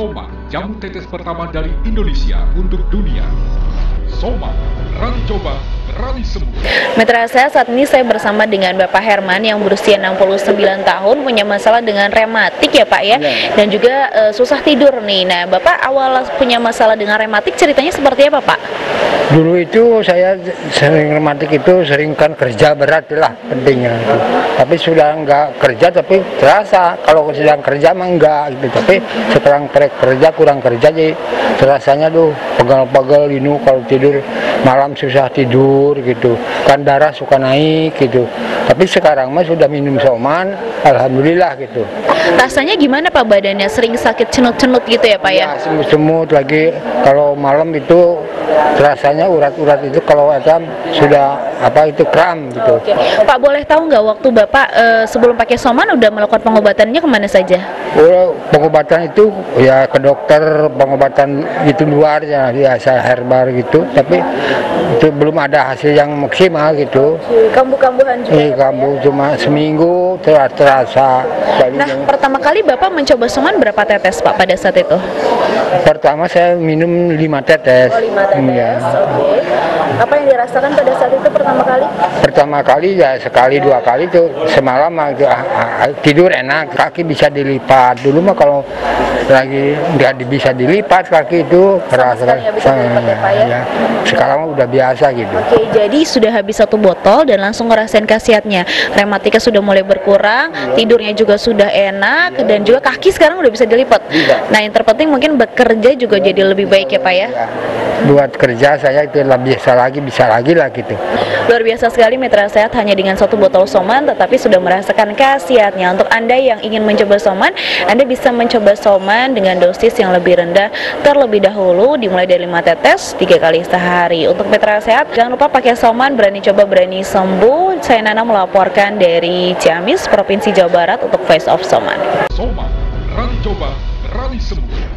Soma, jamu tetes pertama dari Indonesia untuk dunia. Soma, berani coba, Mitra saya saat ini saya bersama dengan Bapak Herman yang berusia 69 tahun punya masalah dengan rematik ya Pak ya Iya. dan juga eh, susah tidur nih. Nah Bapak awal punya masalah dengan rematik ceritanya seperti apa Pak? Dulu itu saya sering rematik itu sering kan kerja berat lah pentingnya itu. Tapi sudah enggak kerja tapi terasa kalau sedang kerja mah enggak gitu. Tapi sekarang trek kerja kurang kerja jadi terasanya tuh pegal-pegal ini kalau tidur malam susah tidur gitu. Kan darah suka naik gitu. Tapi sekarang mah sudah minum soman, alhamdulillah gitu. Rasanya gimana Pak badannya sering sakit cenut-cenut gitu ya Pak ya? Ya, semut-semut lagi kalau malam itu rasanya urat-urat itu kalau ada sudah apa itu kram gitu. Oke. Pak boleh tahu nggak waktu Bapak eh, sebelum pakai soman udah melakukan pengobatannya ke mana saja? Oh, pengobatan itu ya ke dokter pengobatan itu luar ya biasa herbal gitu tapi itu belum ada hasil yang maksimal gitu. Kambuh-kambuhan Ini kamu cuma seminggu ter- terasa dari Nah pertama kali Bapak mencoba soman berapa tetes Pak pada saat itu? pertama saya minum 5 tetes. Iya. Oke. Apa yang dirasakan pada saat itu pertama kali? pertama kali ya sekali dua kali tuh semalam gitu, ah, ah, tidur enak kaki bisa dilipat dulu mah kalau lagi nggak bisa dilipat kaki itu kerasa dilipat ya, Pak, ya? sekarang udah biasa gitu Oke, jadi sudah habis satu botol dan langsung ngerasain khasiatnya. Rematika sudah mulai berkurang, tidurnya juga sudah enak dan juga kaki sekarang udah bisa dilipat. Nah, yang terpenting mungkin bekerja juga jadi lebih baik ya, Pak ya. Buat kerja saya itu lebih biasa lagi bisa lagi lah gitu Luar biasa sekali Mitra Sehat hanya dengan satu botol soman tetapi sudah merasakan khasiatnya. Untuk Anda yang ingin mencoba soman, Anda bisa mencoba soman dengan dosis yang lebih rendah terlebih dahulu dimulai dari 5 tetes 3 kali sehari. Untuk Mitra Sehat, jangan lupa pakai soman, berani coba, berani sembuh. Saya Nana melaporkan dari Ciamis, Provinsi Jawa Barat untuk Face of Soman. Soma, berani coba, berani sembuh.